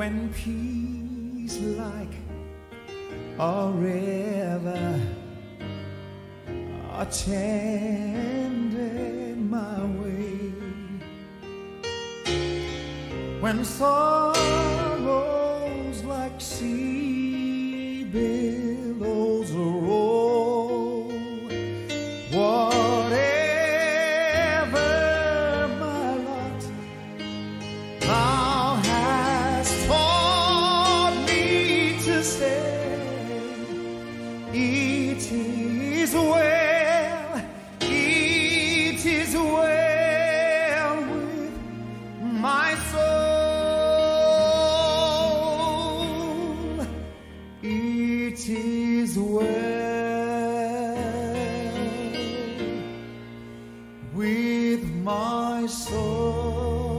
When peace like a river attended my way, when sorrows my soul.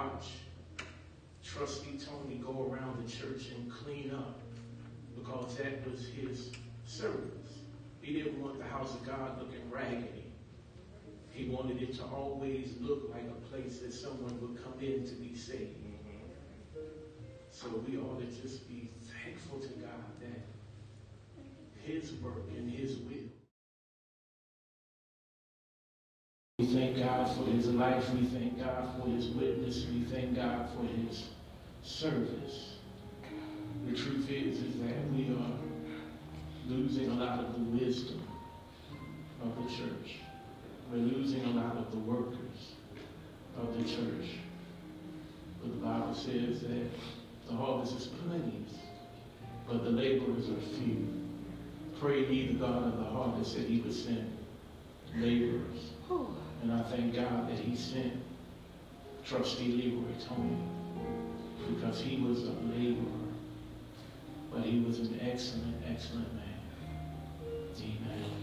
Watch Trustee Toney go around the church and clean up because that was his service. He didn't want the house of God looking raggedy. He wanted it to always look like a place that someone would come in to be saved. So we ought to just be thankful to God that his work and his will. Thank God for his life. We thank God for his witness. We thank God for his service. The truth is, is that we are losing a lot of the wisdom of the church. We're losing a lot of the workers of the church. But the Bible says that the harvest is plenteous, but the laborers are few. Pray ye the God of the harvest that he would send laborers. And I thank God that he sent trustee Leroy Toney because he was a laborer, but he was an excellent, excellent man. Amen.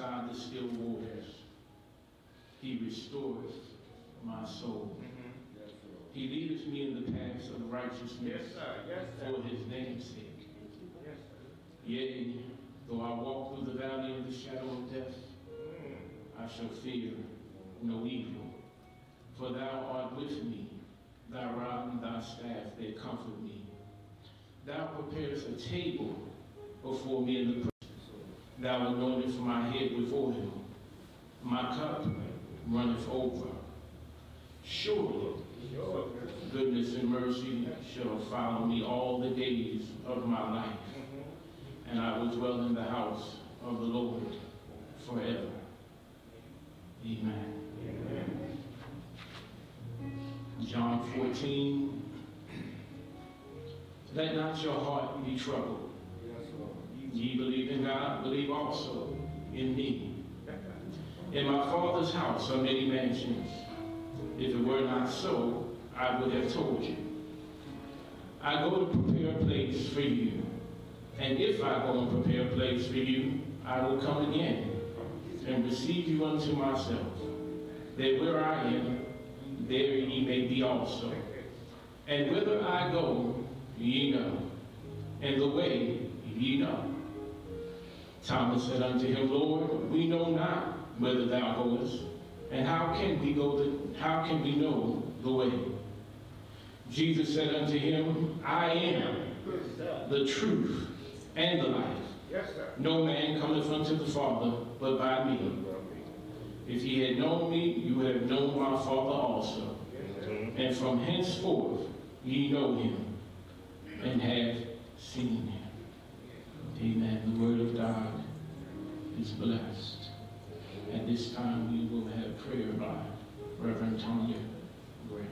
Beside the still waters. He restoreth my soul. He leadeth me in the paths of righteousness for his name's sake. Yea, though I walk through the valley of the shadow of death, I shall fear no evil. For thou art with me, thy rod and thy staff, they comfort me. Thou preparest a table before me in the Thou anointest my head with oil. My cup runneth over. Surely goodness and mercy shall follow me all the days of my life, and I will dwell in the house of the Lord forever. Amen. John 14. Let not your heart be troubled. Ye believe in God, believe also in me. In my Father's house are many mansions. If it were not so, I would have told you. I go to prepare a place for you. And if I go and prepare a place for you, I will come again and receive you unto myself, that where I am, there ye may be also. And whither I go, ye know, and the way ye know. Thomas said unto him, Lord, we know not whither thou goest, and how can we go the, how can we know the way? Jesus said unto him, I am the truth and the life. No man cometh unto the Father but by me. If ye had known me, you would have known my Father also. And from henceforth ye know him and have seen him. Amen. The word of God is blessed. At this time, we will have prayer by Reverend Tanya Gray.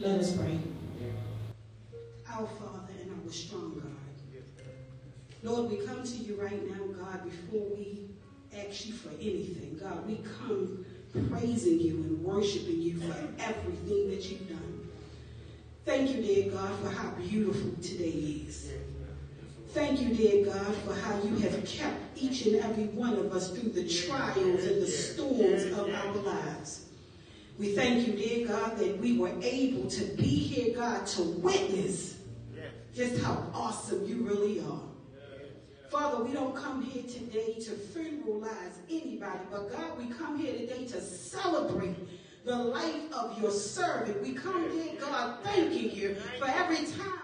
Let us pray. Our Father and our strong God. Lord, we come to you right now, God, before we ask you for anything. God, we come praising you and worshiping you for everything that you've done. Thank you, dear God, for how beautiful today is. Thank you, dear God, for how you have kept each and every one of us through the trials and the storms of our lives. We thank you, dear God, that we were able to be here, God, to witness just how awesome you really are. Father, we don't come here today to funeralize anybody, but God, we come here today to celebrate the life of your servant. We come here, God, thanking you for every time.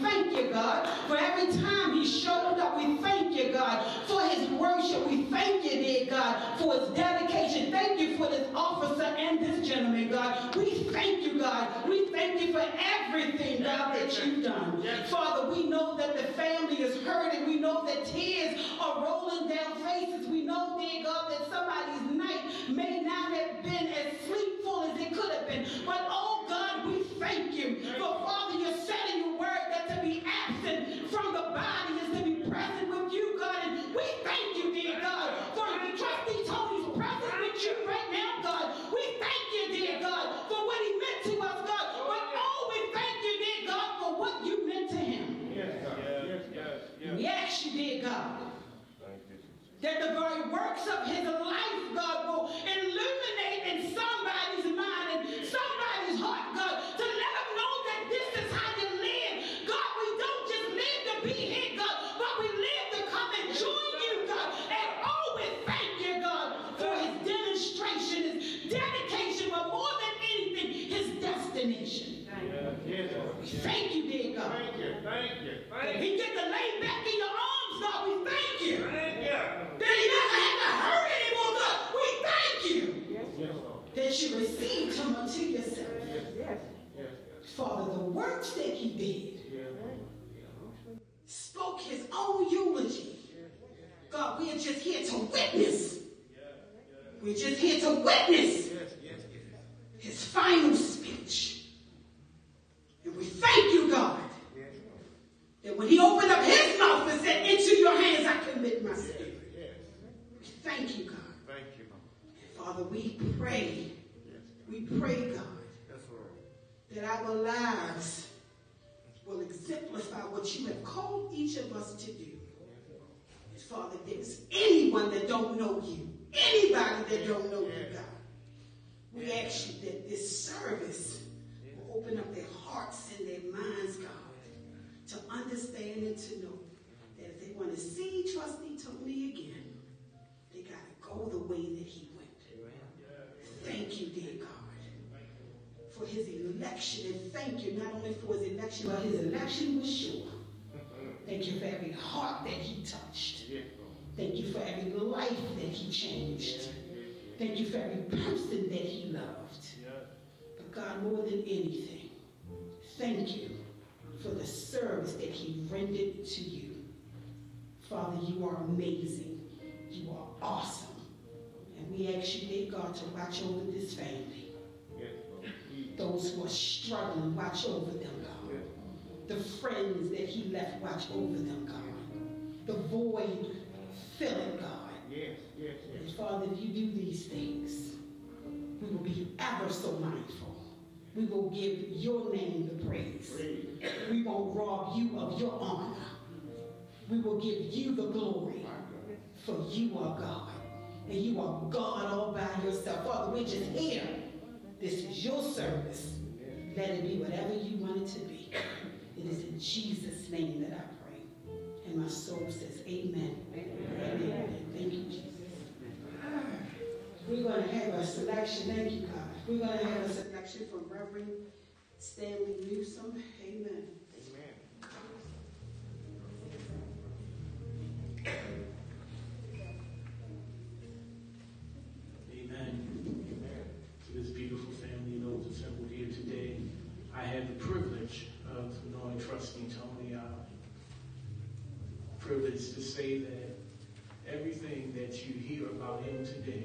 Thank you, God, for every time he showed up. We thank you, God, for his worship. We thank you, dear God, for his dedication. Thank you for this officer and this gentleman, God. We thank you, God. We thank you for everything, God, that you've done. Father, we know that the family is hurting. We know that tears are rolling down faces. We know, dear God, that somebody's night may not have been as sleepful as it could have been. But, oh, God, we thank you. For, Father, you're setting your word that to be absent from the body is to be present with you, God. And we thank you, dear God, for trustee Toney's presence with you right now, God. We thank you, dear God, for what he meant to us, God. Oh, but oh, we thank you, dear God, for what you meant to him. Yes, yes, yes, We ask you, dear God, that the very works of his life, God, will illuminate in somebody's mind and somebody's heart, God, to let thank you, dear God. Thank you, thank you, thank you. He get to lay back in your arms, God. We thank you. Thank you. That he never had to hurt anymore, God. We thank you. Yes, yes, that you received him unto yourself. Yes, yes. yes. Father, the works that he did yes. spoke his own eulogy. God, we are just here to witness. We're just here to witness his final speech. We thank you, God, that when he opened up his mouth and said, Into your hands I commit my spirit. We thank you, God. Thank you, Father, we pray, we pray, God, that our lives will exemplify what you have called each of us to do. And Father, if there's anyone that don't know you, anybody that don't know you, God, we ask you that this service open up their hearts and their minds, God, to understand and to know that if they want to see Trustee Toney again, they got to go the way that he went. Thank you, dear God for his election. And thank you not only for his election, but his election was sure. Thank you for every heart that he touched. Thank you for every life that he changed. Thank you for every person that he loved. God, more than anything, thank you for the service that he rendered to you. Father, you are amazing. You are awesome. And we ask you, dear God, to watch over this family Yes, those who are struggling, watch over them, God. Yes, The friends that he left, watch over them, God. The void, fill it, God. Yes, yes, And Father, if you do these things, we will be ever so mindful. We will give your name the praise. We won't rob you of your honor. We will give you the glory. For you are God. And you are God all by yourself. Father, we're just here. This is your service. Let it be whatever you want it to be. It is in Jesus' name that I pray. And my soul says, Amen. Amen. Thank you, Jesus. We're going to have a selection. Thank you, God. We're going to have a selection from Reverend Stanley Newsom. Amen. Amen. Amen. To this beautiful family and those assembled here today, I had the privilege of knowing Trustee Toney. Uh, privilege to say that everything that you hear about him today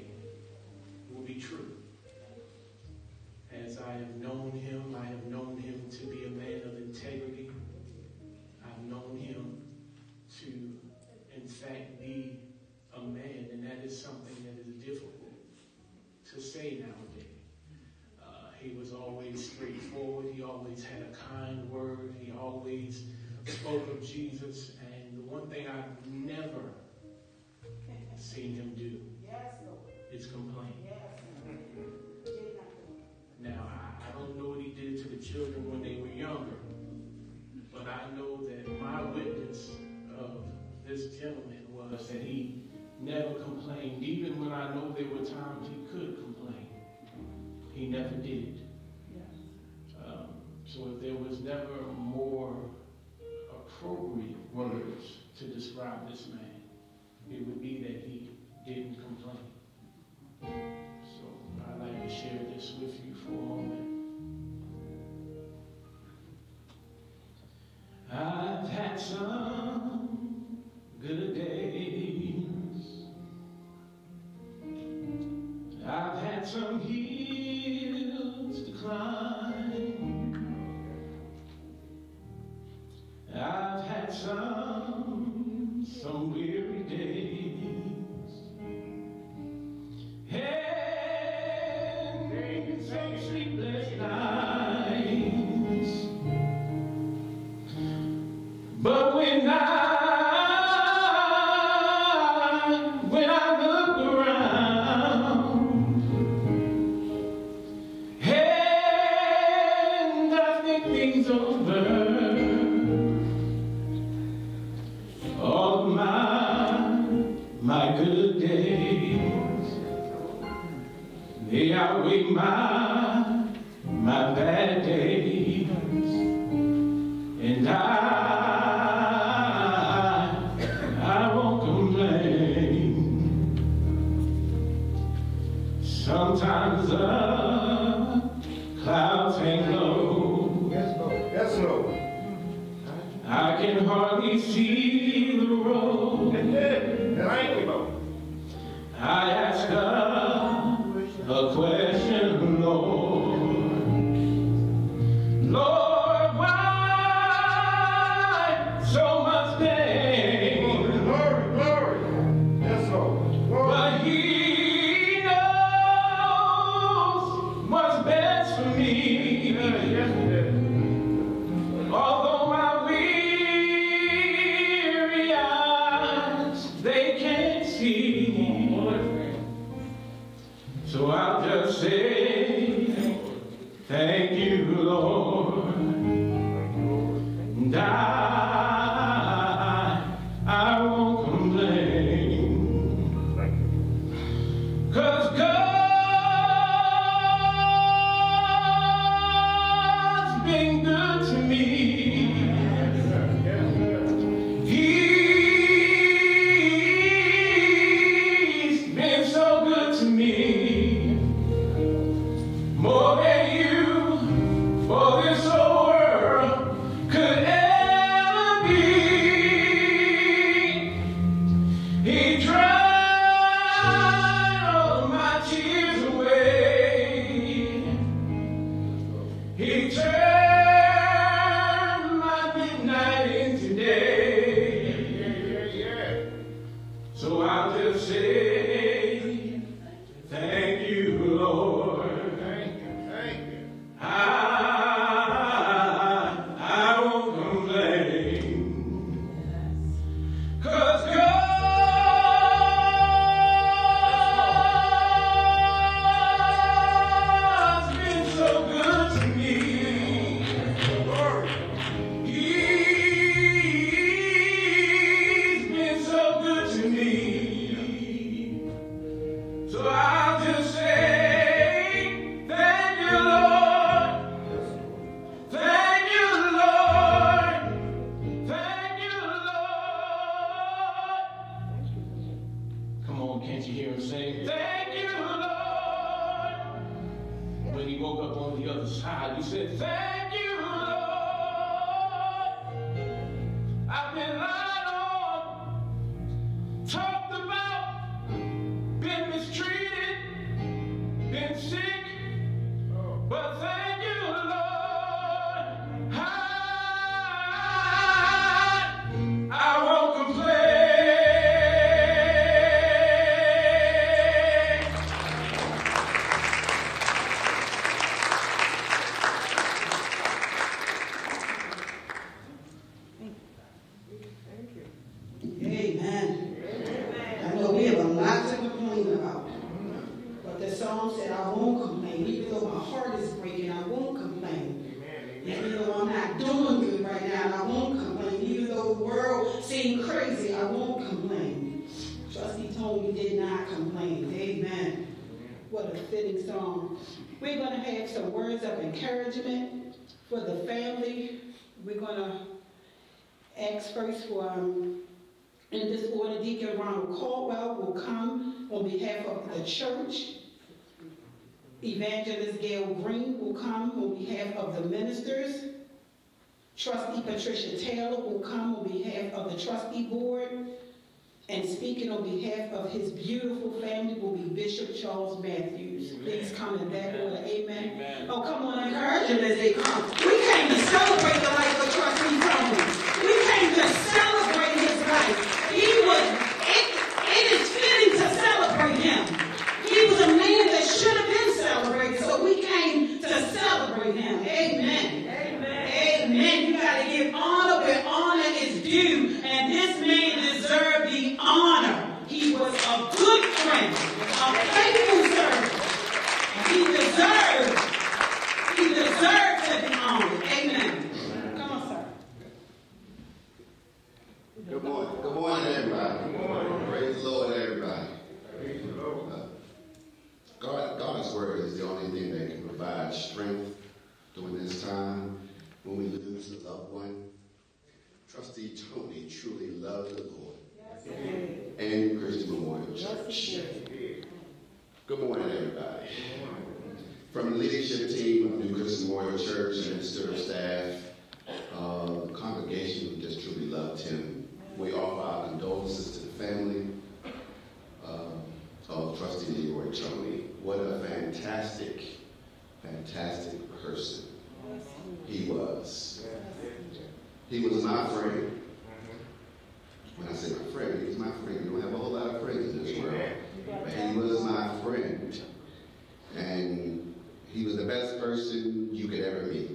person you could ever meet.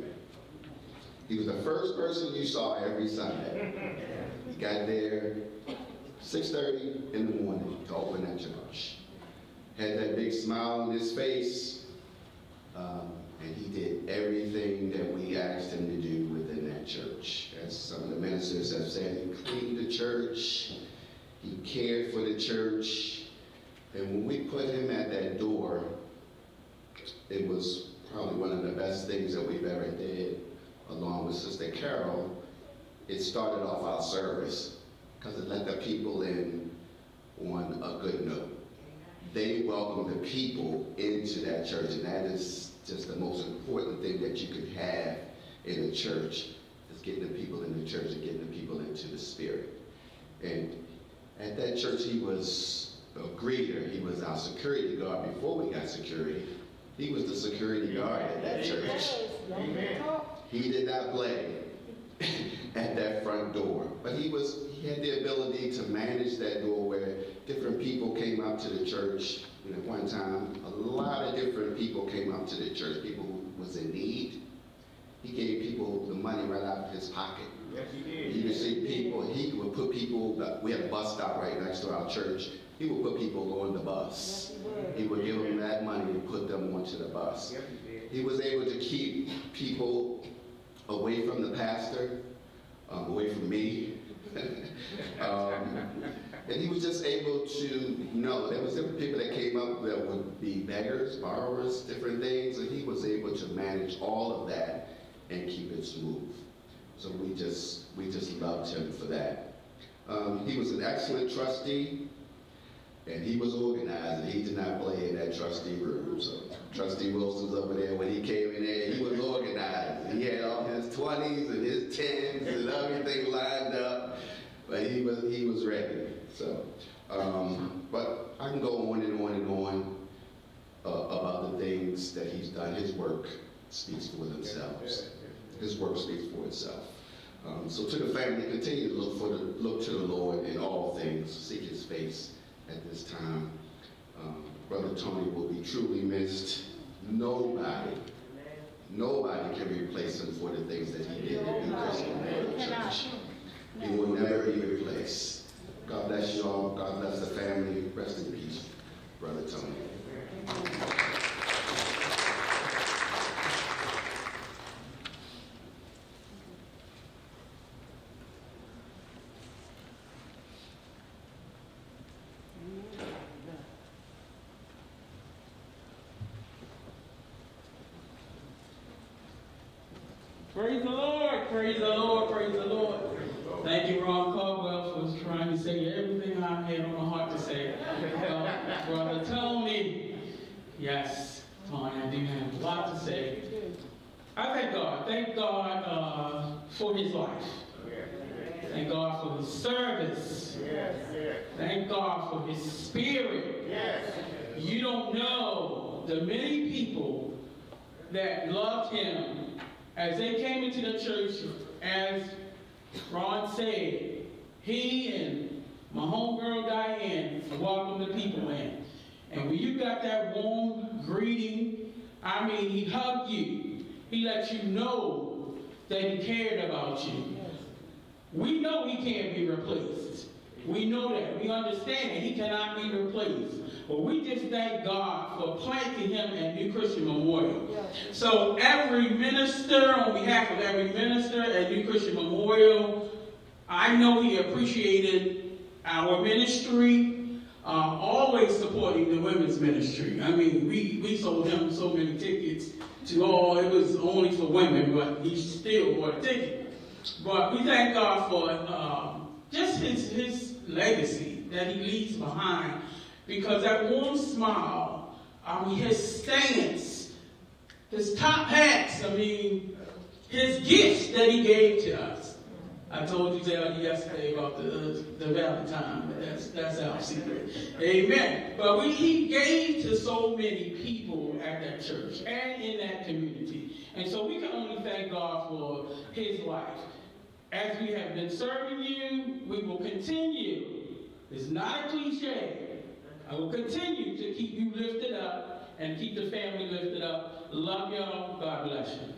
He was the first person you saw every Sunday. He got there 6.30 in the morning to open that church. Had that big smile on his face. Um, and he did everything that we asked him to do within that church. As some of the ministers have said, he cleaned the church, he cared for the church, and when we put him at that door, it was probably one of the best things that we've ever did, along with Sister Carol. It started off our service because it let the people in on a good note. They welcomed the people into that church, and that is just the most important thing that you could have in a church is getting the people in the church and getting the people into the spirit. And at that church, he was a greeter. He was our security guard before we got security. He was the security guard at that church. He did not play at that front door, but he was he had the ability to manage that door where different people came up to the church. You know, one time, a lot of different people came up to the church. People who was in need. He gave people the money right out of his pocket. Yes, he did. You would see people, he would put people, we have a bus stop right next to our church. He would put people on the bus. He would give them that money and put them onto the bus. Yes, he. He was able to keep people away from the pastor, um, away from me. um, and he was just able to know there was different people that came up that would be beggars, borrowers, different things, and he was able to manage all of that and keep it smooth. So we just we just loved him for that. Um, he was an excellent trustee, and he was organized, he did not play in that trustee room. So Trustee Wilson's over there. When he came in there, he was organized. He had all his 20s and his 10s and everything lined up, but he was he was ready. So, um, but I can go on and on and on uh, about the things that he's done. His work speaks for themselves. His work speaks for itself. Um, so to the family, continue to look for the look to the Lord in all things. Seek His face at this time. Um, Brother Toney will be truly missed. Nobody, nobody can replace him for the things that he did in the Christian Church. He will never be replaced. God bless you all. God bless the family. Rest in peace, Brother Toney. Praise the Lord, praise the Lord, praise the Lord. Thank you, Ron Caldwell, for trying to say everything I had on my heart to say. Uh, Brother Toney, yes, Toney, I do have a lot to say. I thank God, thank God uh, for his life. Thank God for his service. Thank God for his spirit. You don't know the many people that loved him as they came into the church, as Ron said, he and my homegirl Diane welcomed the people in. And when you got that warm greeting, I mean, he hugged you. He let you know that he cared about you. We know he can't be replaced. We know that. We understand that he cannot be replaced. But we just thank God for planting him at New Christian Memorial. So every minister, on behalf of every minister at New Christian Memorial, I know he appreciated our ministry, um, always supporting the women's ministry. I mean, we, we sold him so many tickets to all, it was only for women, but he still bought a ticket. But we thank God for um, just his, his legacy that he leaves behind because that warm smile, mean, his stance, his top hats, I mean, his gifts that he gave to us. I told you that yesterday about the the Valentine, but that's that's our secret. Amen. But we he gave to so many people at that church and in that community, and so we can only thank God for His life. As we have been serving you, we will continue. It's not a cliche. I will continue to keep you lifted up and keep the family lifted up. Love y'all. God bless you.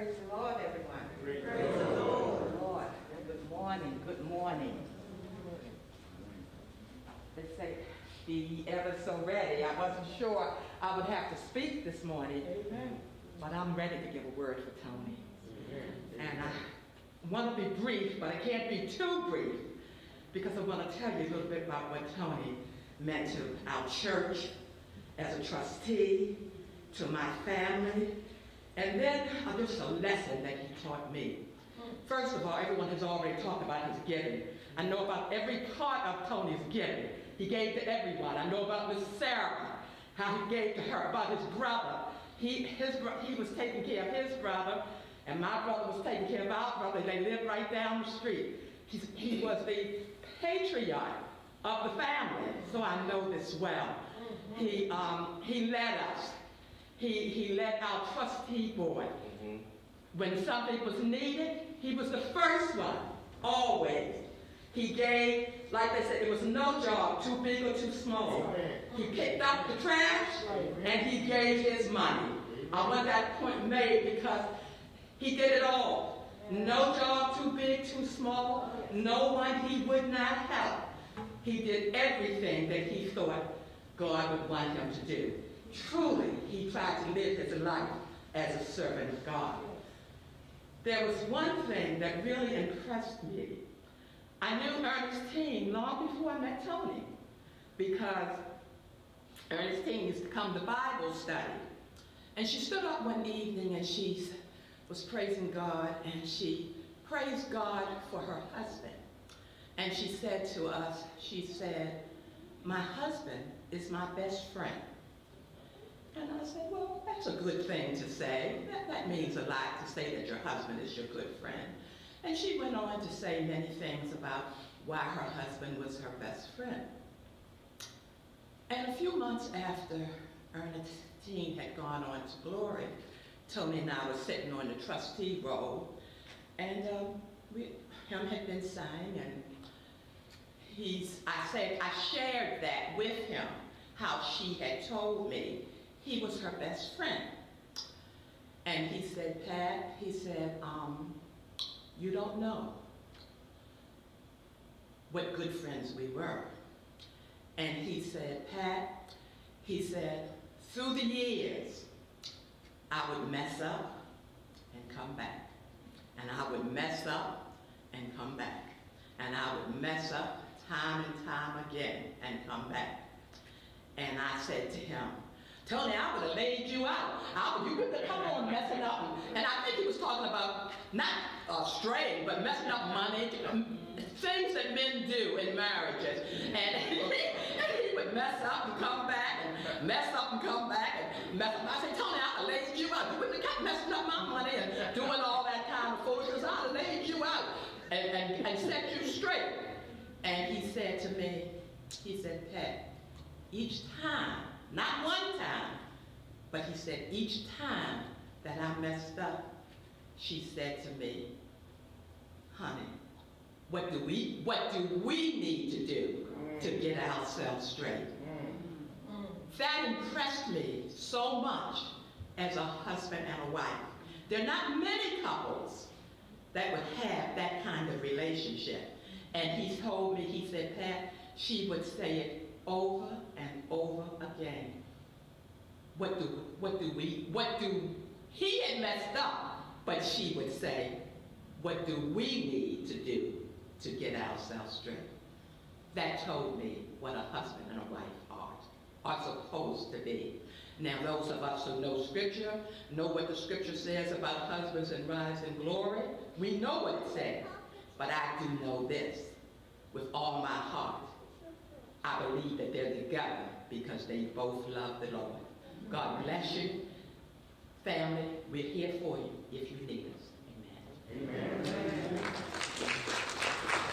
Praise the Lord, everyone. Praise the Lord. Lord. Good morning, good morning. They say, be ever so ready. I wasn't sure I would have to speak this morning. Amen. But I'm ready to give a word for Toney. And I want to be brief, but I can't be too brief because I want to tell you a little bit about what Toney meant to our church as a trustee, to my family, and then uh, just a lesson that he taught me. First of all, everyone has already talked about his giving. I know about every part of Toney's giving. He gave to everyone. I know about Miss Sarah, how he gave to her, about his brother. He, his, he was taking care of his brother, and my brother was taking care of our brother. They lived right down the street. He's, he was the patriarch of the family, so I know this well. He, um, he led us. He, he led our trustee board. Mm-hmm. When something was needed, he was the first one, always. He gave, like they said, it was no job too big or too small. He picked up the trash and he gave his money. I want that point made because he did it all. No job too big, too small. No one he would not help. He did everything that he thought God would want him to do. Truly, he tried to live his life as a servant of God. There was one thing that really impressed me. I knew Ernestine long before I met Toney because Ernestine used to come to Bible study. And she stood up one evening and she was praising God and she praised God for her husband. And she said to us, she said, my husband is my best friend. And I said, well, that's a good thing to say. That, that means a lot to say that your husband is your good friend. And she went on to say many things about why her husband was her best friend. And a few months after Ernestine had gone on to glory, Toney and I were sitting on the trustee role, and um, we, him had been signed, and he's, I said, I shared that with him, how she had told me he was her best friend. And he said, Pat, he said, um, you don't know what good friends we were. And he said, Pat, he said, through the years, I would mess up and come back. And I would mess up and come back. And I would mess up time and time again and come back. And I said to him, Toney, I would have laid you out. I would, you would have come on messing up. And I think he was talking about not uh, straying, but messing up money, things that men do in marriages. And he would mess up and come back, and mess up and come back, and mess up. I said, Toney, I would have laid you out. You wouldn't have got messing up my money and doing all that kind of foolishness. I would have laid you out and, and, and set you straight. And he said to me, he said, Pat, each time not one time, but he said, each time that I messed up, she said to me, honey, what do we, what do we need to do to mm. get ourselves straight? Mm. Mm. That impressed me so much as a husband and a wife. There are not many couples that would have that kind of relationship. And he told me, he said, Pat, she would say it over and over again. What do, what do we, what do He had messed up, but she would say, what do we need to do to get ourselves straight? That told me what a husband and a wife are, are supposed to be. Now, those of us who know scripture, know what the scripture says about husbands and wives in glory, we know what it says. But I do know this with all my heart. I believe that they're together because they both love the Lord. God bless you. Family, we're here for you if you need us. Amen. Amen. Praise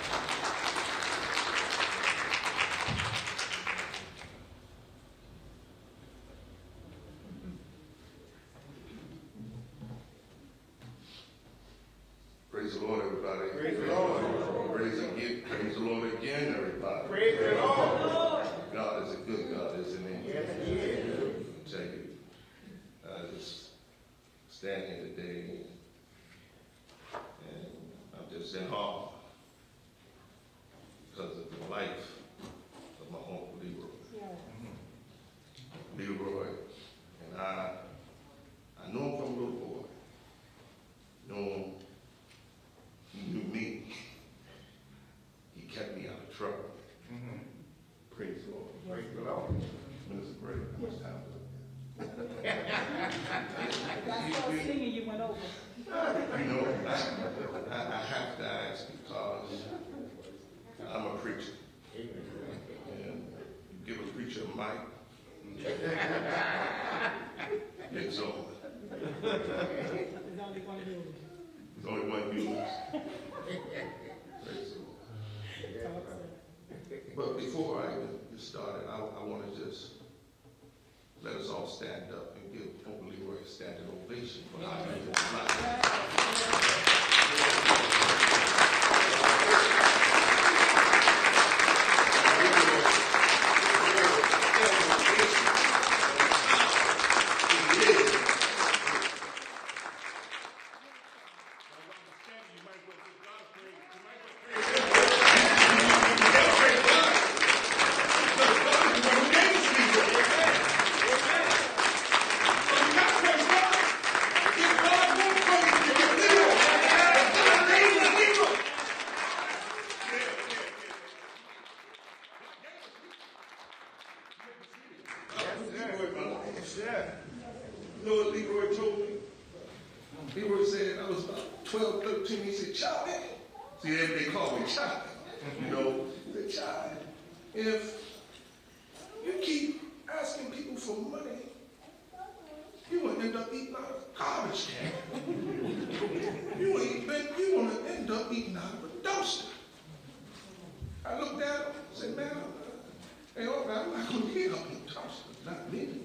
I looked at him and said, man, I'm, hey, oh, man, I'm not going to eat up in dumpsters, not me.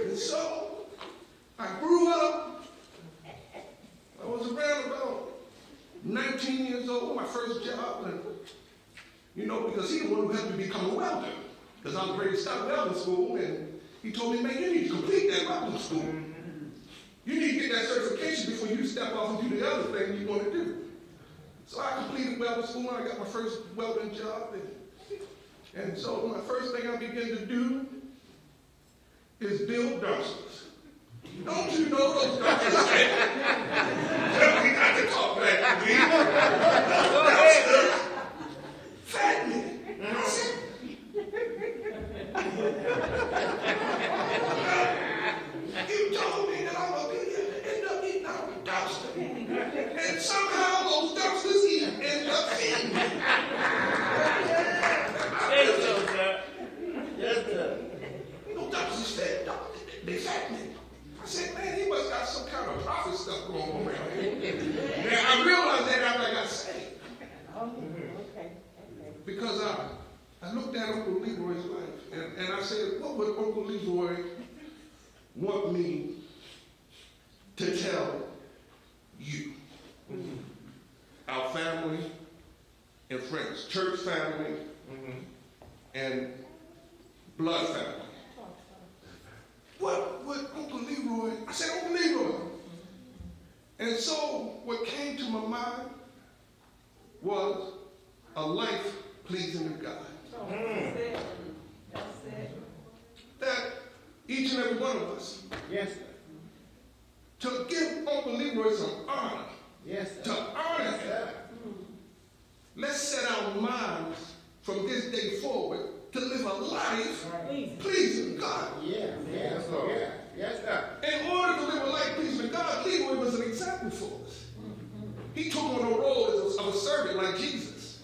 And so, I grew up. I was around about 19 years old, my first job, and you know, because he the one who helped me become a welder. Because I was ready to start welding school, and he told me, man, you need to complete that welding school. You need to get that certification before you step off and do the other thing you want to do. So I completed welding school, and I got my first welding job, and, and so my first thing I began to do is build dumpsters. Don't you know those dumpsters? Tell me not to talk back to me. Dumpsters. Fattening. I said, You told me that I'm gonna be end up eating out of a dumpster. And somehow those dumpsters eat- end up feeding me. Yes, sir. Yes, sir. No dumpsters fed, dog. They fattening. I said, man, he must got some kind of prophet stuff going on around here. Now, I realized that after I got saved. Because I, I looked at Uncle Leroy's life and, and I said, what would Uncle Leroy want me to tell you? Mm-hmm. Our family and friends, church family mm-hmm. and blood family. What would Uncle Leroy, I said, Uncle Leroy. And so what came to my mind was a life pleasing to God. That each and every one of us. Yes, sir. To give Uncle Leroy some honor. Yes, sir. To honor yes, sir. him. Let's set our minds from this day forward to live a life right. pleasing God. Yeah, yeah, yes, Lord. Yeah. Yes, sir. In order to live a life pleasing God, Leroy was an example for us. He took on a role of a servant like Jesus.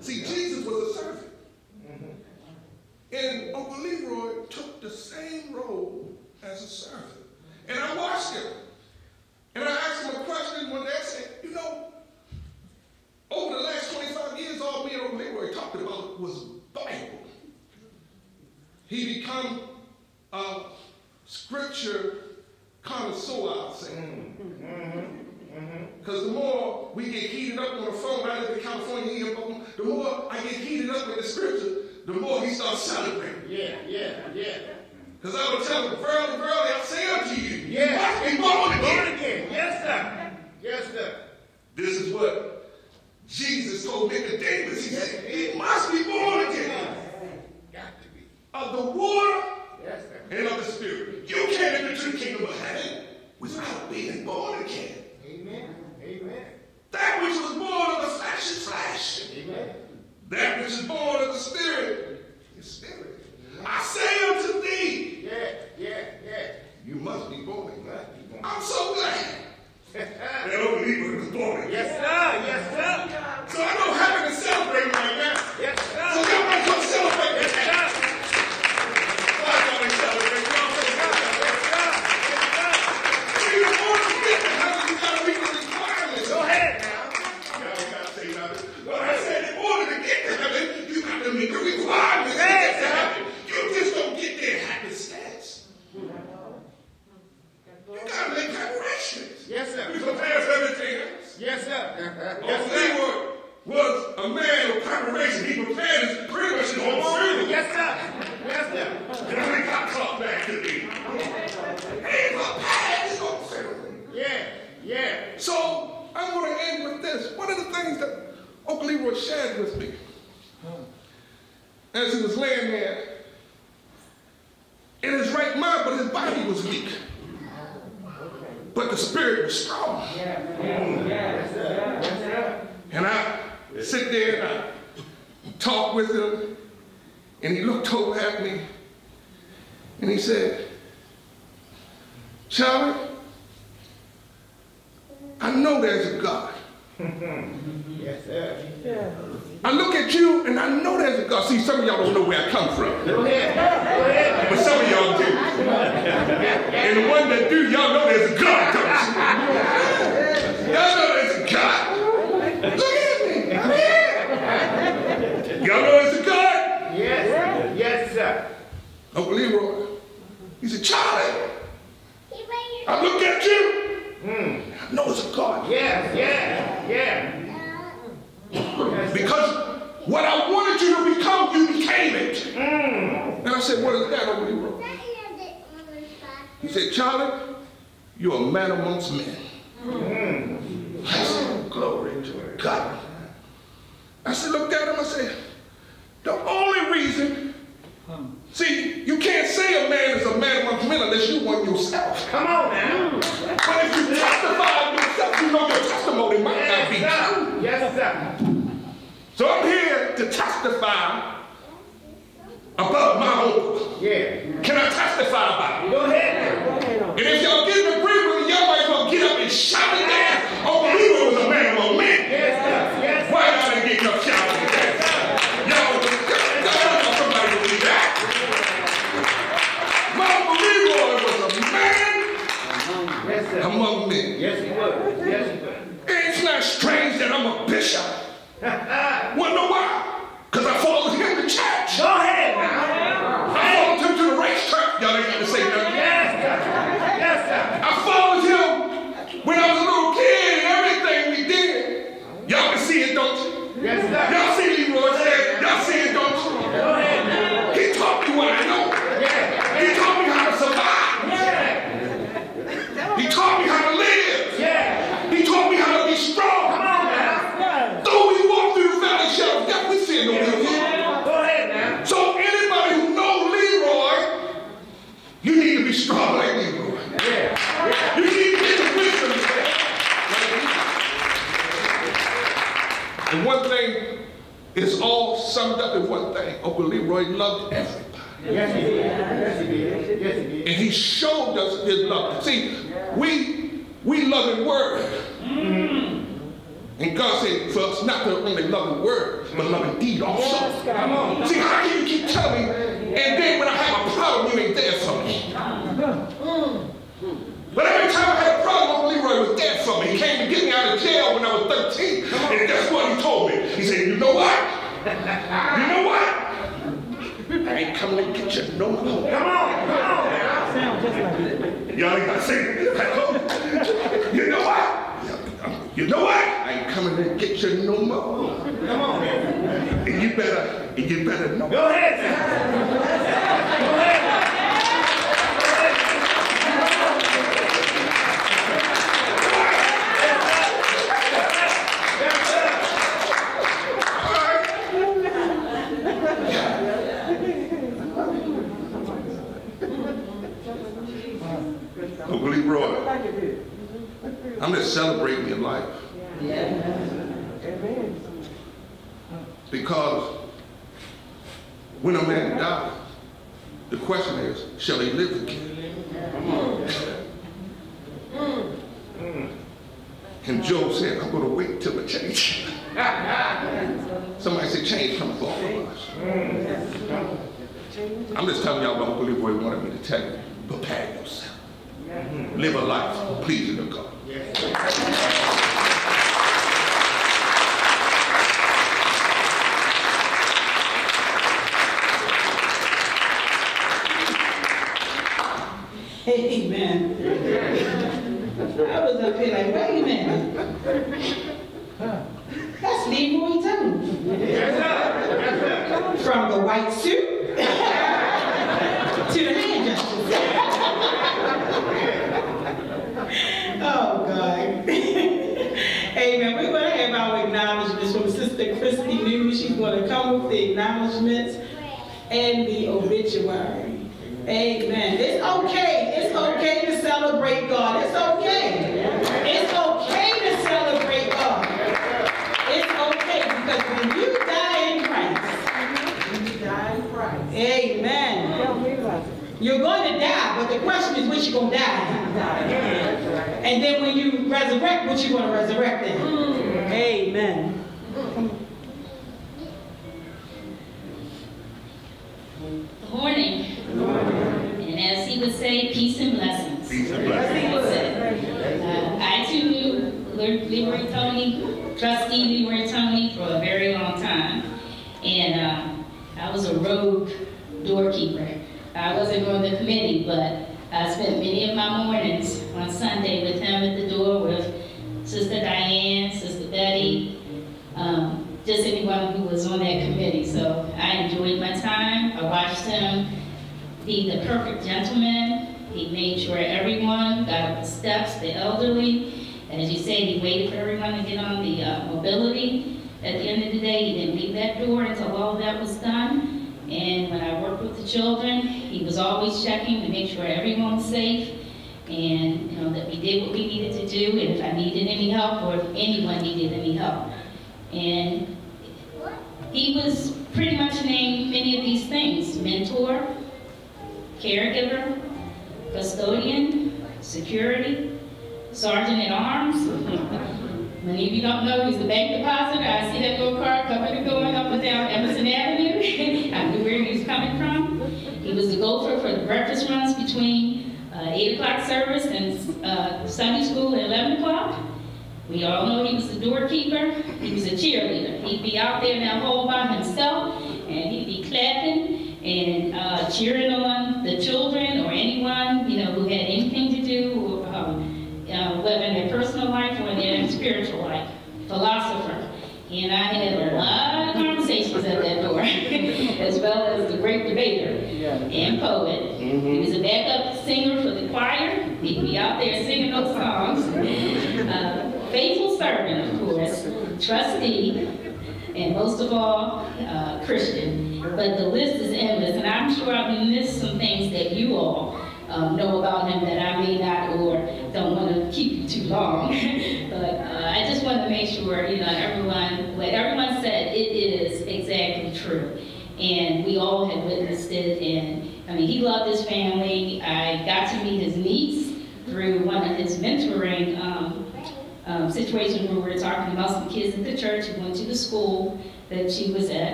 See, Jesus was a servant. And Uncle Leroy took the same role as a servant. And I watched him. And I asked him a question one day. I said, you know, over the last 25 years, all me and Uncle Leroy talked about was Bible. He become a scripture connoisseur, I'd say. Mm-hmm. Because the more we get heated up on the phone, I live in California, the more I get heated up with the scripture, the more he starts celebrating. Yeah, yeah, yeah. Because I was telling girl verily, girl, I say unto you, yeah. you must be born again. born again. Yes, sir. Yes, sir. This is what Jesus told Nicodemus. He said, he must be born again. Got to be. Of the water yes, sir. and of the spirit. You can't enter the kingdom of heaven without being born again. Amen. Amen. That which was born of the flesh is flesh. Amen. That which is born of the spirit massive. Everybody got the same. You know what? I ain't coming to get you no more. Come on, come on. Y'all ain't gotta sing. You know what? You know what? I ain't coming to get you no more. Come on. And you better, and you better know. Go ahead. Go ahead. You're going to die, but the question is when you going to die. And then when you resurrect, what you going to resurrect then? Amen.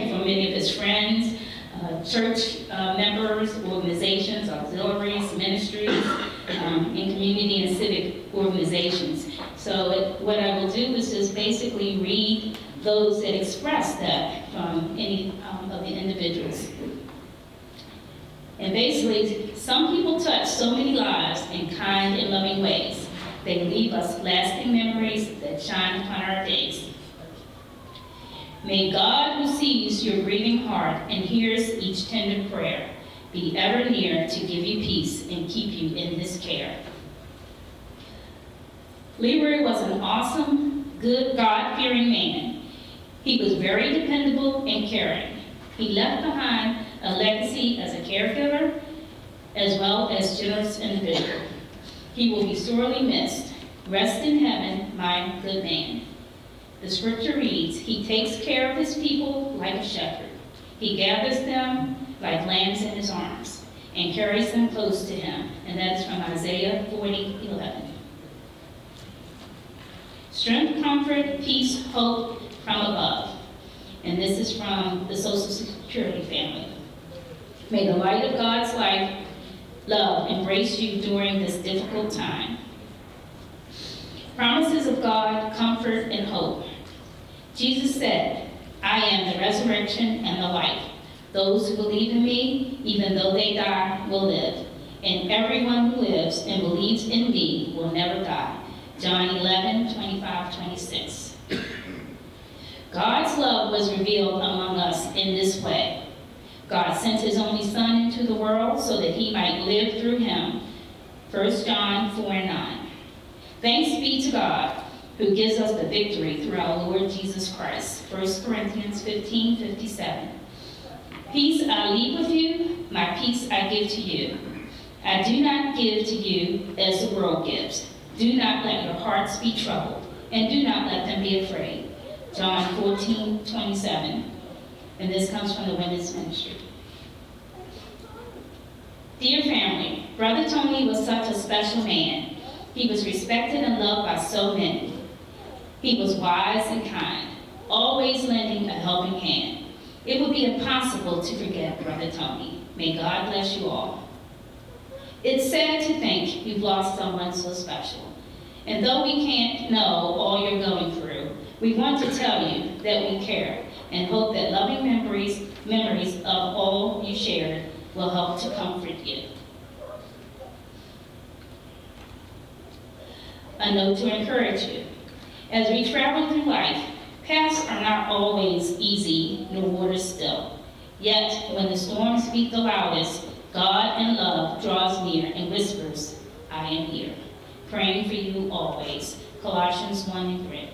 From many of his friends, uh, church uh, members, organizations, auxiliaries, ministries, um, and community and civic organizations. So it, what I will do is just basically read those that express that from any um, of the individuals. And basically, some people touch so many lives in kind and loving ways. They leave us lasting memories that shine upon our days. May God, who sees your grieving heart and hears each tender prayer, be ever near to give you peace and keep you in his care. Leroy was an awesome, good, God-fearing man. He was very dependable and caring. He left behind a legacy as a caregiver, as well as generous individual. He will be sorely missed. Rest in heaven, my good man. The scripture reads, He takes care of his people like a shepherd. He gathers them like lambs in his arms and carries them close to him. And that is from Isaiah 40, 11. Strength, comfort, peace, hope from above. And this is from the Social Security family. May the light of God's life, love embrace you during this difficult time. Promises of God, comfort, and hope. Jesus said, I am the resurrection and the life. Those who believe in me, even though they die, will live. And everyone who lives and believes in me will never die. John 11, 25, 26. God's love was revealed among us in this way. God sent his only son into the world so that he might live through him. 1 John 4, 9. Thanks be to God who gives us the victory through our Lord Jesus Christ. 1 Corinthians 15, 57. Peace I leave with you, my peace I give to you. I do not give to you as the world gives. Do not let your hearts be troubled, and do not let them be afraid. John 14, 27. And this comes from the Women's Ministry. Dear family, Brother Toney was such a special man. He was respected and loved by so many. He was wise and kind, always lending a helping hand. It would be impossible to forget Brother Toney. May God bless you all. It's sad to think you've lost someone so special. And though we can't know all you're going through, we want to tell you that we care and hope that loving memories, memories of all you shared will help to comfort you. A note to encourage you. As we travel through life, paths are not always easy nor water still. Yet, when the storms speak the loudest, God in love draws near and whispers, I am here, praying for you always. Colossians 1 and 3.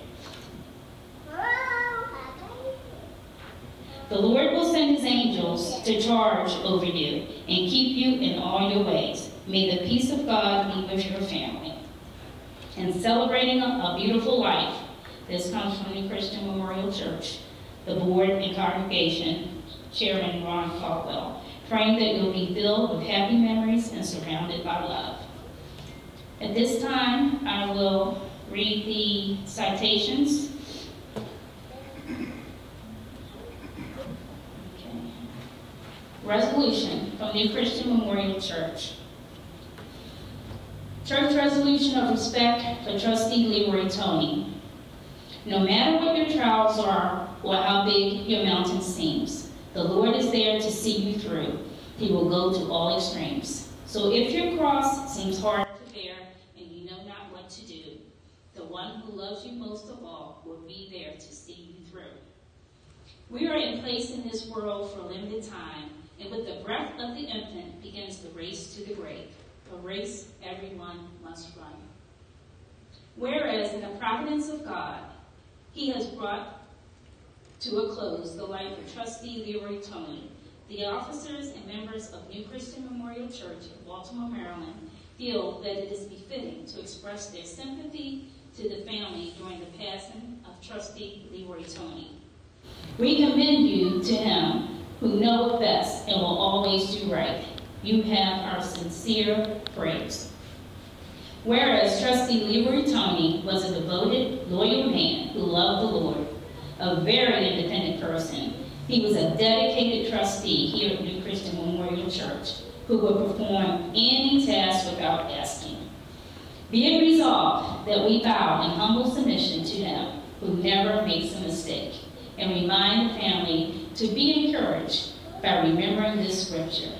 The Lord will send his angels to charge over you and keep you in all your ways. May the peace of God be with your family. And celebrating a, a beautiful life, this comes from the Christian Memorial Church, the board and congregation, Chairman Ron Caldwell, praying that you'll be filled with happy memories and surrounded by love. At this time, I will read the citations Resolution from the Christian Memorial Church. Church resolution of respect for trustee Leroy Toney. No matter what your trials are or how big your mountain seems, the Lord is there to see you through. He will go to all extremes. So if your cross seems hard to bear and you know not what to do, the one who loves you most of all will be there to see you through. We are in place in this world for a limited time, and with the breath of the infant begins the race to the grave, a race everyone must run. Whereas in the providence of God, he has brought to a close the life of trustee Leroy Toney. The officers and members of New Christian Memorial Church in Baltimore, Maryland feel that it is befitting to express their sympathy to the family during the passing of trustee Leroy Toney. We commend you to him who knoweth best and will always do right. You have our sincere praise. Whereas trustee Leroy Toney was a devoted, loyal man who loved the Lord, a very independent person, he was a dedicated trustee here at New Christian Memorial Church who would perform any task without asking. Be it resolved that we bow in humble submission to him who never makes a mistake and remind the family to be encouraged by remembering this scripture.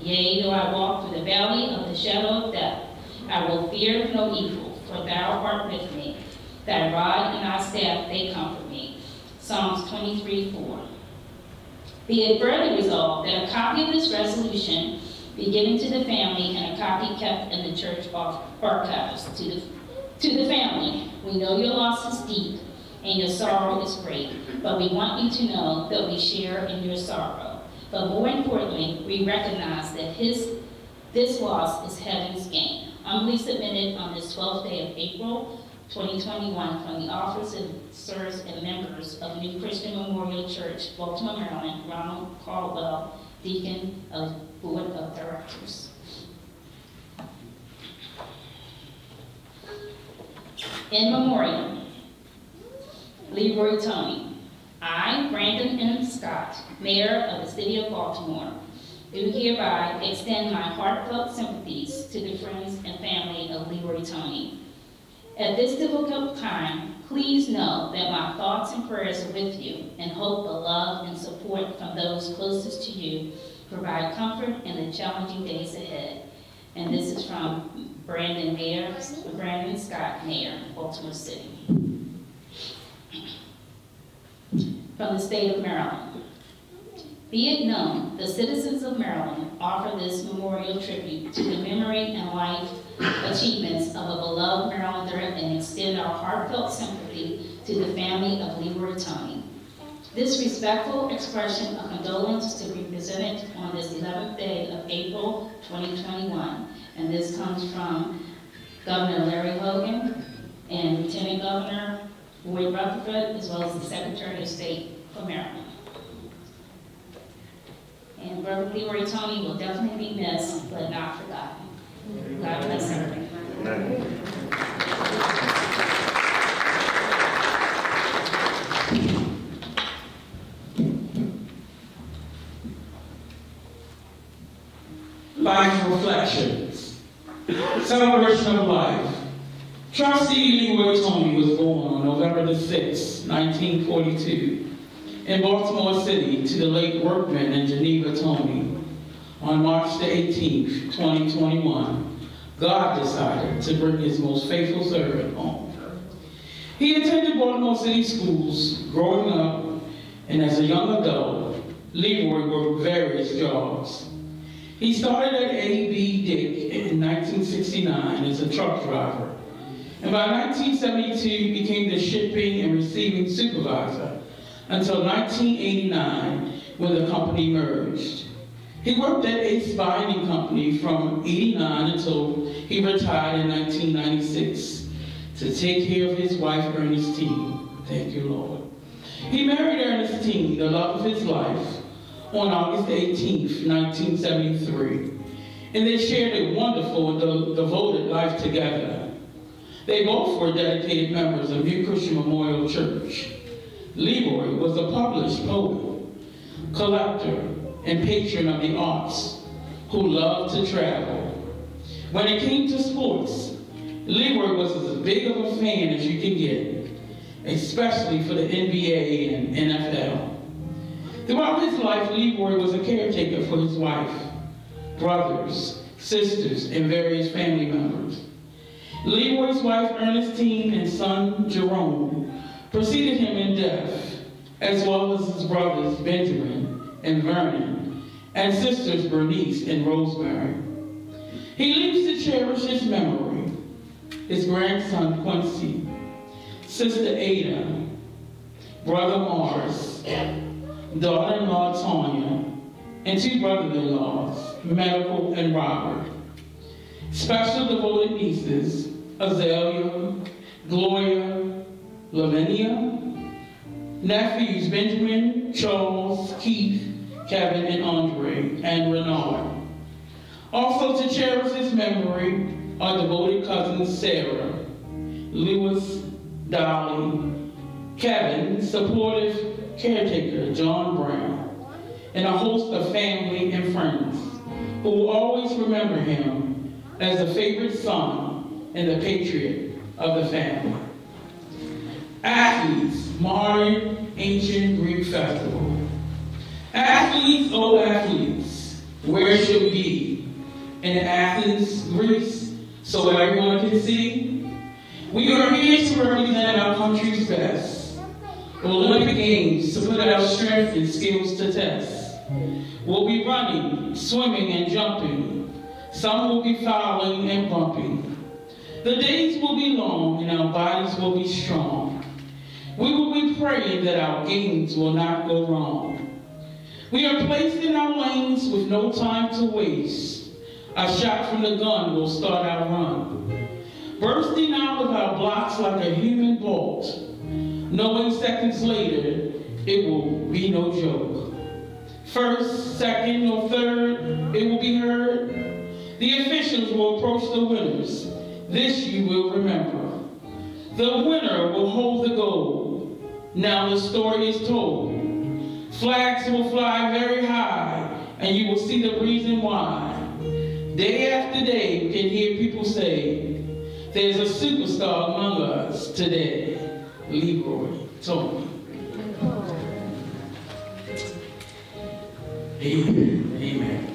Yea, though I walk through the valley of the shadow of death, I will fear no evil, for thou art with me. Thy rod and thy staff, they comfort me. Psalms 23, 4. Be it further resolved that a copy of this resolution be given to the family and a copy kept in the church archives to the, to the family. We know your loss is deep and your sorrow is great, but we want you to know that we share in your sorrow. But more importantly, we recognize that his, this loss is heaven's gain. Humbly submitted on this 12th day of April 2021 from the Office of officers and members of New Christian Memorial Church, Baltimore, Maryland, Ronald Caldwell, Deacon of Board of Directors. In memoriam, Leroy Toney. I, Brandon M. Scott, Mayor of the City of Baltimore, do hereby extend my heartfelt sympathies to the friends and family of Leroy Toney. At this difficult time, please know that my thoughts and prayers are with you and hope the love and support from those closest to you provide comfort in the challenging days ahead. And this is from Brandon Mayor, Brandon Scott, Mayor, Baltimore City. From the state of Maryland. Be it known, the citizens of Maryland offer this memorial tribute to the memory and life achievements of a beloved Marylander and extend our heartfelt sympathy to the family of Leroy Toney. This respectful expression of condolence to be presented on this 11th day of April 2021, and this comes from Governor Larry Hogan and Lieutenant Governor Boyd Rutherford, as well as the Secretary of State for Maryland. And Brother Leroy Toney will definitely be missed, but not forgotten. God bless everyone. Life Reflections. Celebration of Life. Trustee Leroy Toney was born on November the 6th, 1942, in Baltimore City to the late workman and Geneva Toney. On March the 18th, 2021, God decided to bring his most faithful servant home. He attended Baltimore City schools growing up, and as a young adult, Leroy worked various jobs. He started at A.B. Dick in 1969 as a truck driver, and by 1972 became the shipping and receiving supervisor until 1989 when the company merged. He worked at Ace Binding Company from 89 until he retired in 1996 to take care of his wife Ernestine. Thank you, Lord. He married Ernestine, the love of his life, on August 18, 1973, and they shared a wonderful and devoted life together. They both were dedicated members of New Christian Memorial Church. Leroy was a published poet, collector, and patron of the arts who loved to travel. When it came to sports, Leroy was as big of a fan as you can get, especially for the NBA and NFL. Throughout his life, Leroy was a caretaker for his wife, brothers, sisters, and various family members. Leroy's wife, Ernestine, and son, Jerome, preceded him in death as well as his brothers Benjamin and Vernon, and sisters Bernice and Rosemary. He leaves to cherish his memory, his grandson Quincy, sister Ada, brother Morris, daughter-in-law Tanya, and two brother-in-laws, Medical and Robert. Special devoted nieces, Azalea, Gloria, Lavinia, nephews Benjamin, Charles, Keith, Kevin, and Andre, and Renard. Also to cherish his memory are devoted cousins Sarah, Lewis, Dolly, Kevin, supportive caretaker John Brown, and a host of family and friends who will always remember him as the favorite son and the patriot of the family. Athletes, modern ancient Greek festival. Athletes, oh athletes, where should we be? In Athens, Greece, so everyone can see? We are here to represent our country's best. Olympic Games to put our strength and skills to test. We'll be running, swimming, and jumping. Some will be fouling and bumping. The days will be long and our bodies will be strong. We will be praying that our games will not go wrong. We are placed in our lanes with no time to waste. A shot from the gun will start our run. Bursting out of our blocks like a human bolt, knowing seconds later it will be no joke. First, second, or third, it will be heard. The officials will approach the winners. This you will remember. The winner will hold the gold. Now the story is told. Flags will fly very high, and you will see the reason why. Day after day, you can hear people say, there's a superstar among us today, Leroy Toney. Amen. Amen. Amen.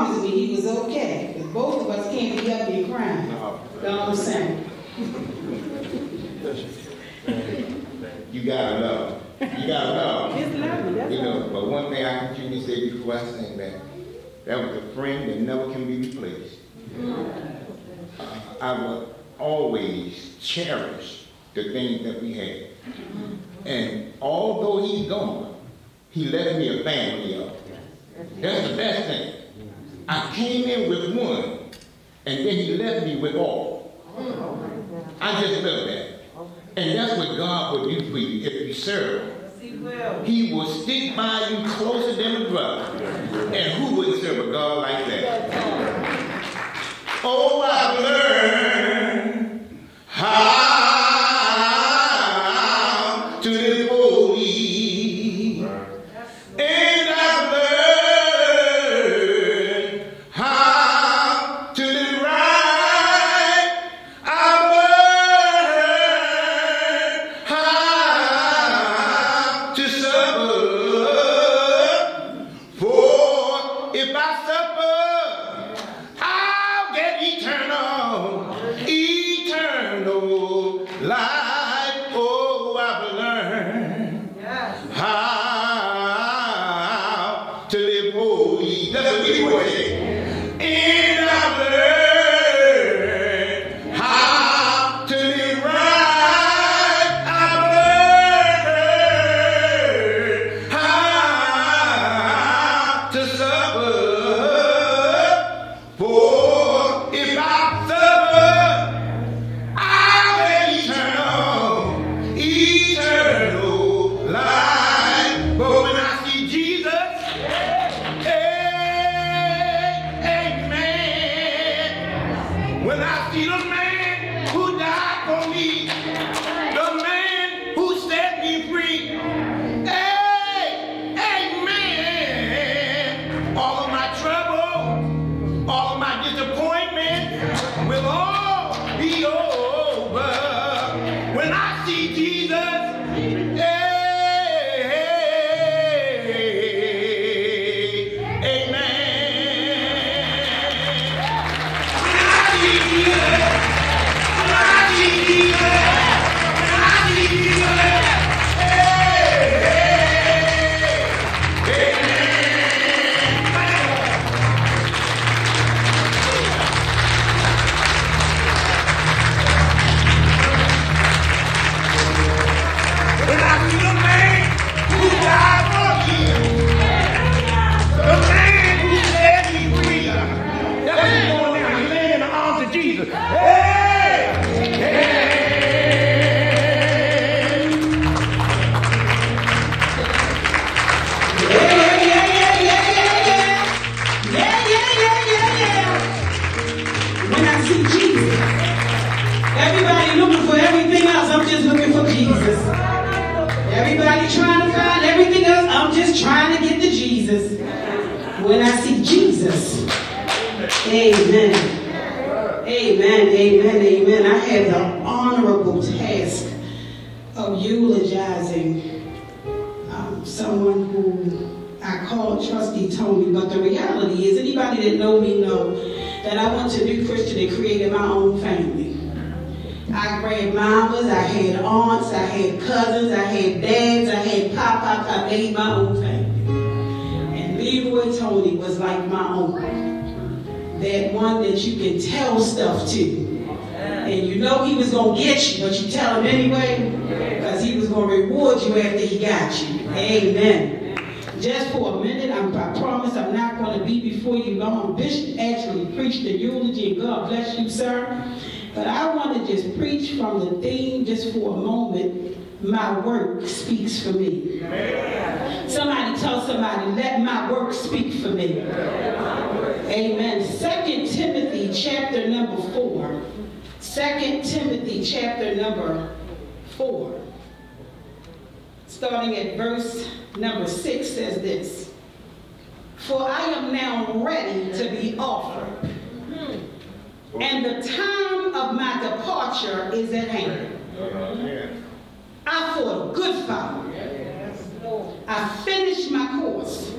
Promised me he was okay. Because both of us can't be up here crying. I'm saying? You gotta know. You gotta know. It's lovely, that's You know, but one thing I continue to say before I sing that, that was a friend that never can be replaced. Uh, I will always cherish the things that we had. And although he's gone, he left me a family up. That's the best thing. I came in with one, and then he left me with all. I just love that. And that's what God will do for you if you serve. He will stick by you closer than a brother. And who wouldn't serve a God like that? Oh, I've learned how trying to get to Jesus. When I see Jesus. Amen. Amen, amen, amen. I have the honorable task of eulogizing um, someone who I call Trustee Toney, but the reality is, anybody that know me know that I went to New Christian and created my own family. I grabbed mamas, I had aunts, I had cousins, I had dads, I had pop pop. I made my own family. Toney was like my own. That one that you can tell stuff to. And you know he was going to get you, but you tell him anyway, because he was going to reward you after he got you. Amen. Just for a minute, I'm, I promise I'm not going to be before you long. Bishop actually preached the eulogy, and God bless you, sir. But I want to just preach from the theme just for a moment. My work speaks for me. Somebody tell somebody, let my work speak for me. Amen. Second Timothy chapter number four. Second Timothy chapter number four. Starting at verse number six says this. For I am now ready to be offered. And the time of my departure is at hand. I fought a good fight. I finished my course.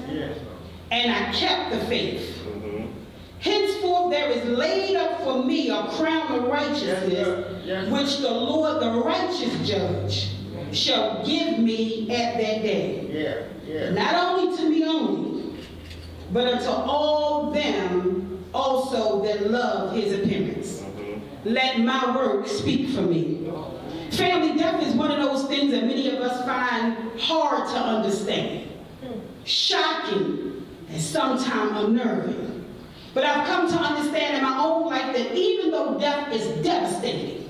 And I kept the faith. Mm-hmm. Henceforth there is laid up for me a crown of righteousness, which the Lord, the righteous judge, shall give me at that day. Not only to me only, but unto all them also that love his appearance. Mm-hmm. Let my work speak for me. Oh. Family death is one of those things that many of us find hard to understand, shocking, and sometimes unnerving. But I've come to understand in my own life that even though death is devastating,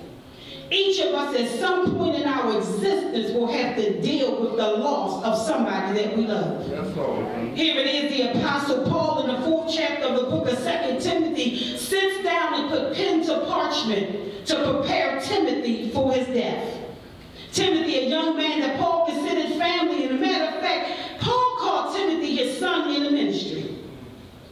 each of us at some point in our existence will have to deal with the loss of somebody that we love. Here it is, the Apostle Paul in the fourth chapter of the book of Second Timothy sits down and put pen to parchment to prepare Timothy for his death. Timothy, a young man that Paul considered family, and a matter of fact, Paul called Timothy his son in the ministry.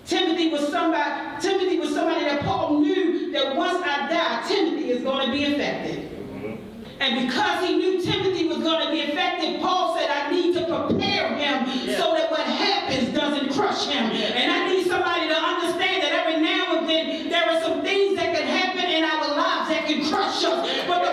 Timothy was somebody, Timothy was somebody that Paul knew that once I die, Timothy is going to be affected. And because he knew Timothy was going to be affected, Paul said, I need to prepare him so that what happens doesn't crush him. And I need somebody to understand that every now and then there are some things that can happen in our lives that can crush us. But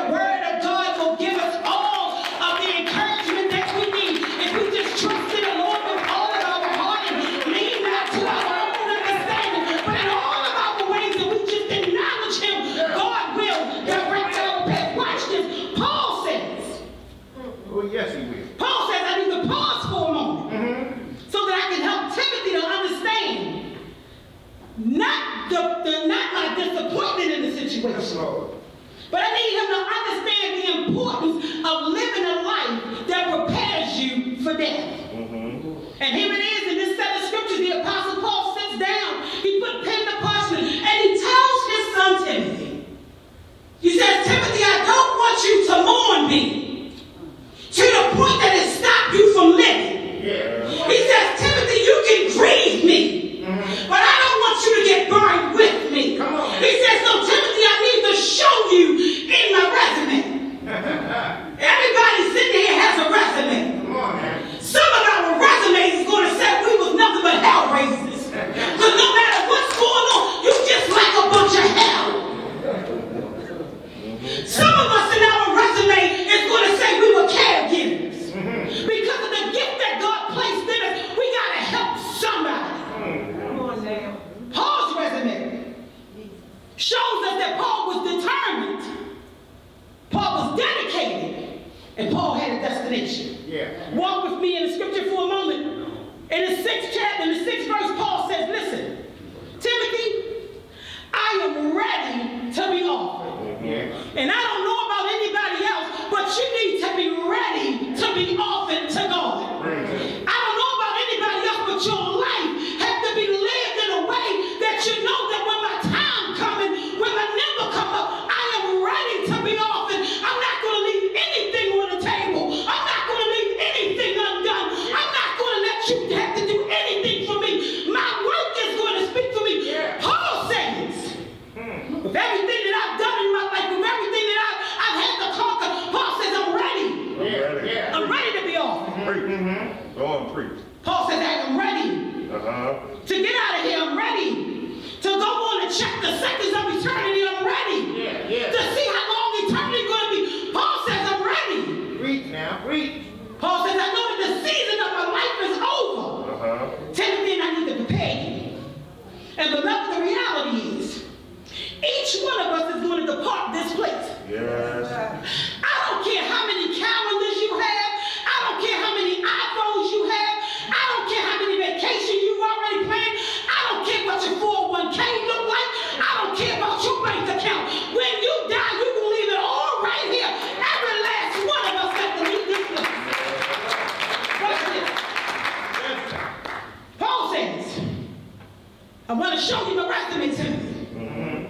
them. Mm -hmm.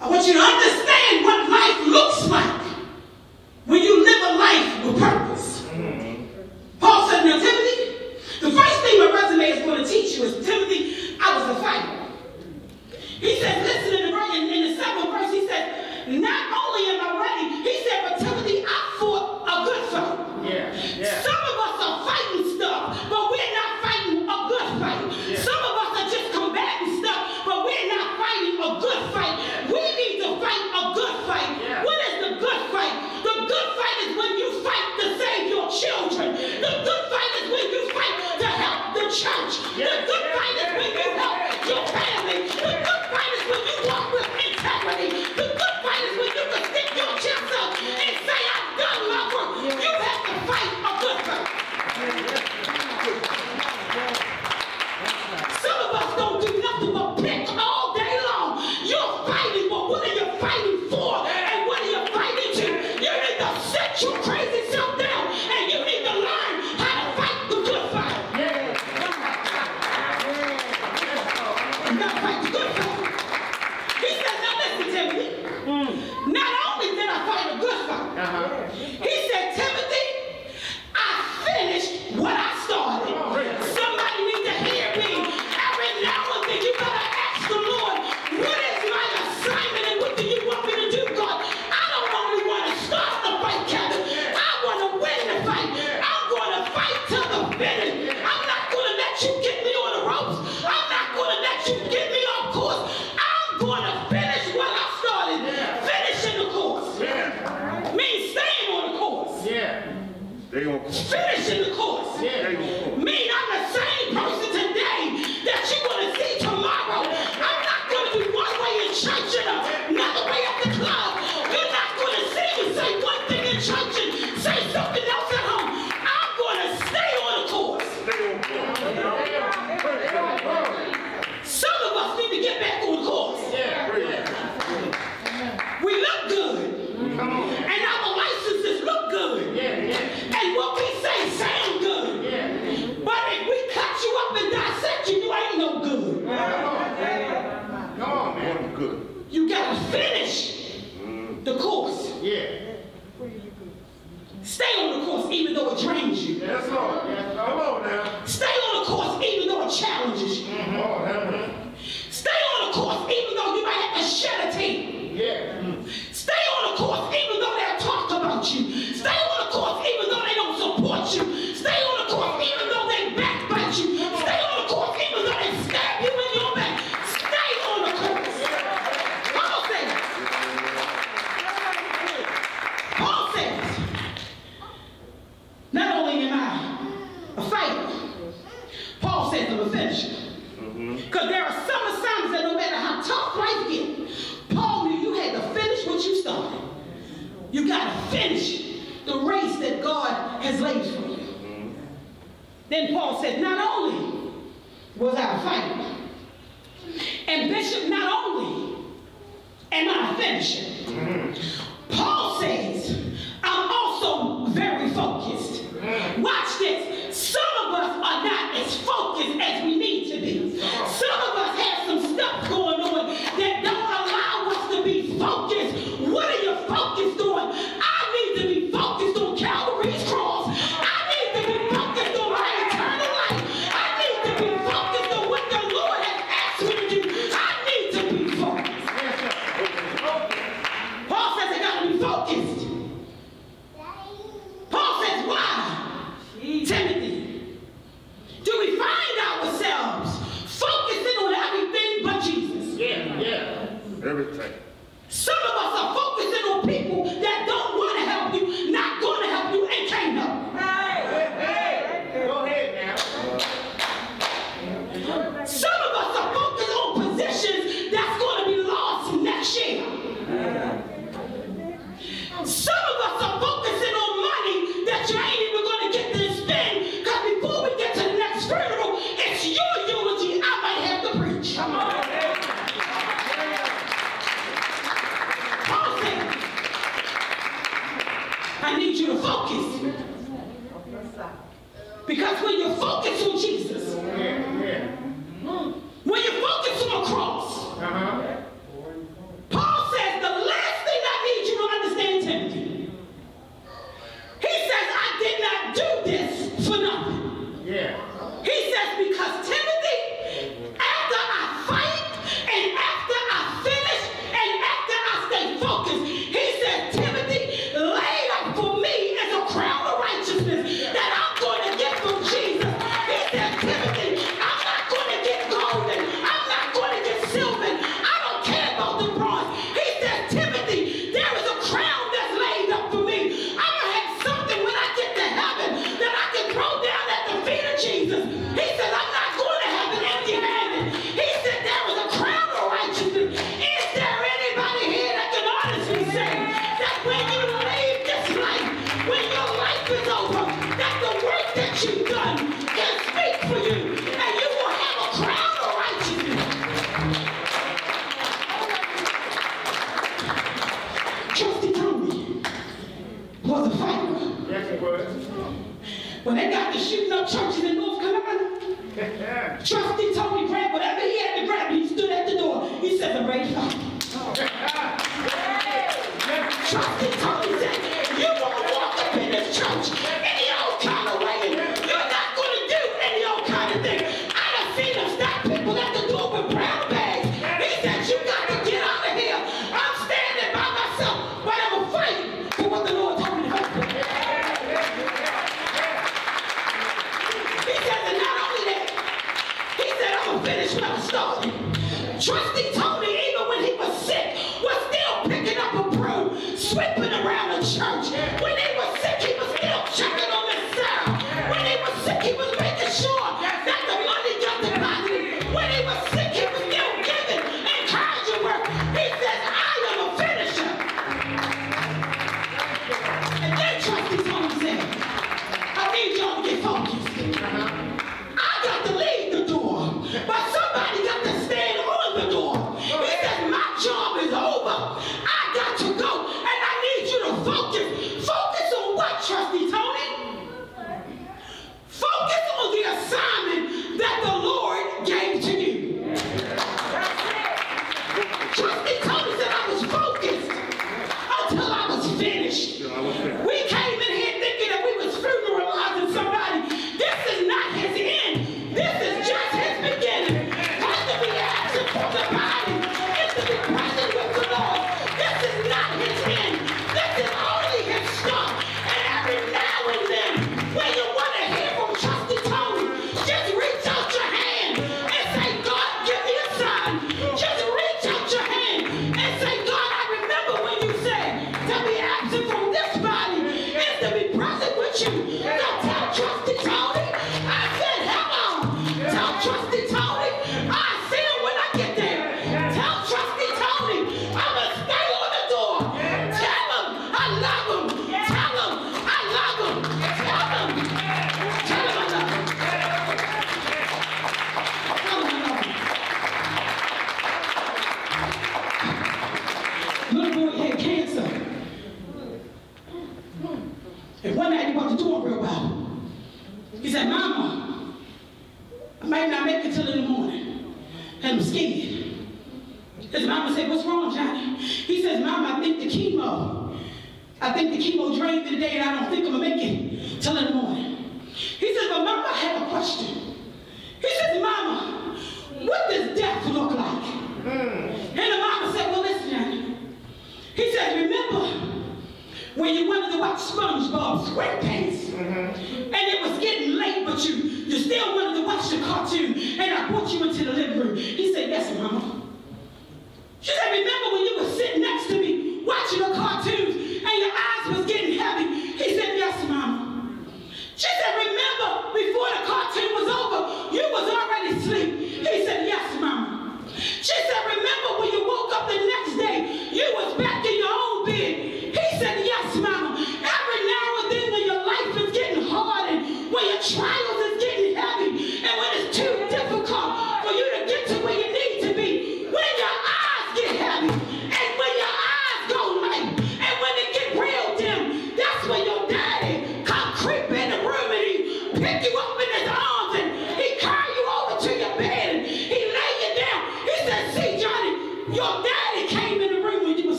I want you to understand. Because there are some assignments that no matter how tough life gets, Paul knew you had to finish what you started. You got to finish the race that God has laid for you. Mm-hmm. Then Paul said, not only was I a fighter, and Bishop, not only am I a finisher, mm-hmm. Paul said, fucking come in and you want to walk up in this church?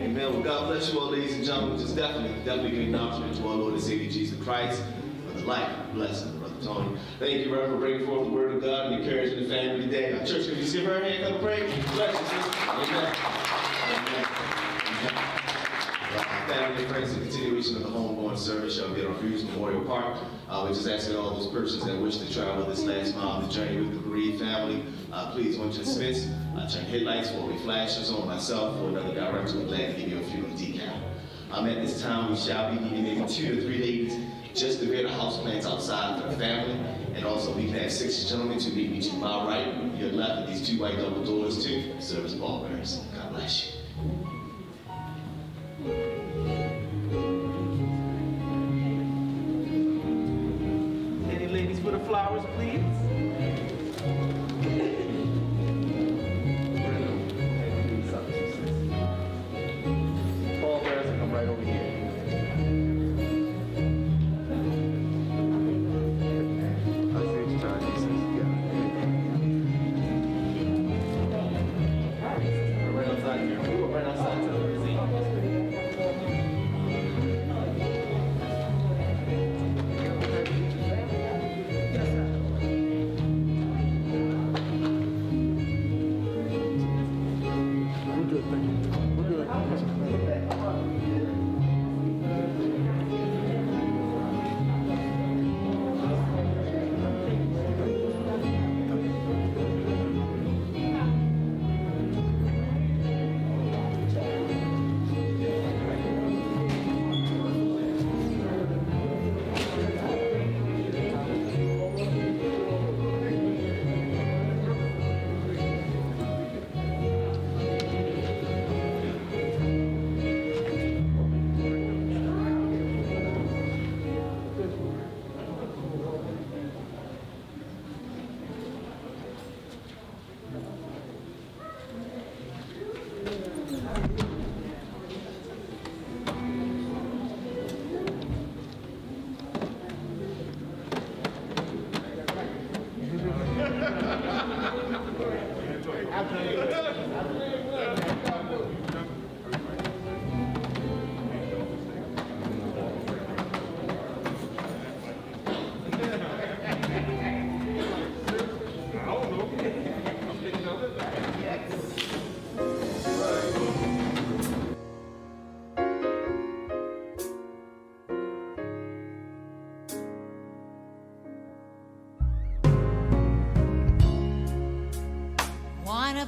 Amen. Well, God bless you all, ladies and gentlemen. Just definitely, definitely an acknowledgement to our Lord and Savior Jesus Christ for the life, blessing, Brother Toney. Thank you, Reverend, for bringing forth the word of God and encouraging the family today. Our church, can you give her hand? Come pray. Bless you, sister. Amen. Family and friends, the continuation of the homeborn service shall be at our Hughes Memorial Park. Uh, we're just asking all those persons that wish to travel this last mile of the journey with the bereaved family, uh, please, once you're dismissed, uh, turn headlights or flashes on myself or another director. We're glad to give you a funeral decal. Um, at this time, we shall be needing maybe two to three ladies just to wear the house plants outside for the family. And also, we can have six gentlemen to meet me to my right, your left, these two white double doors to service pallbearers. God bless you.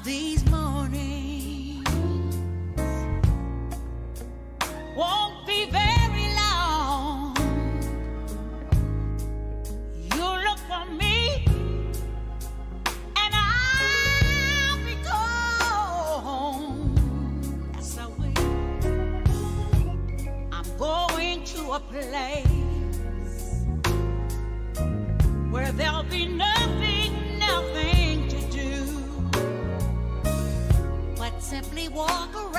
these mornings won't be very long. You look for me, and I'll be gone. Yes, I will. I'm going to a place where there'll be no. Walk around